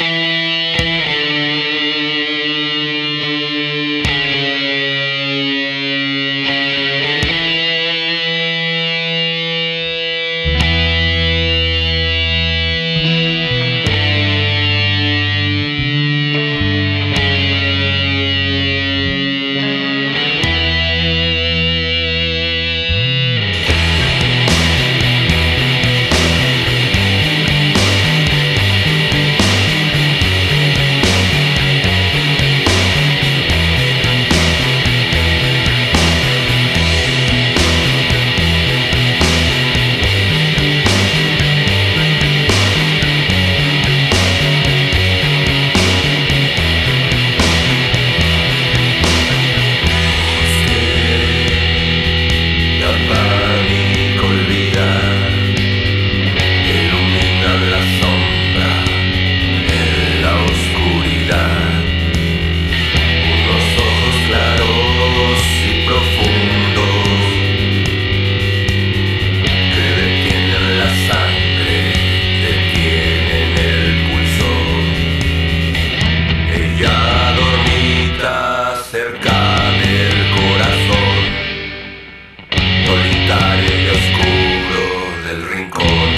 Yeah. del rincón.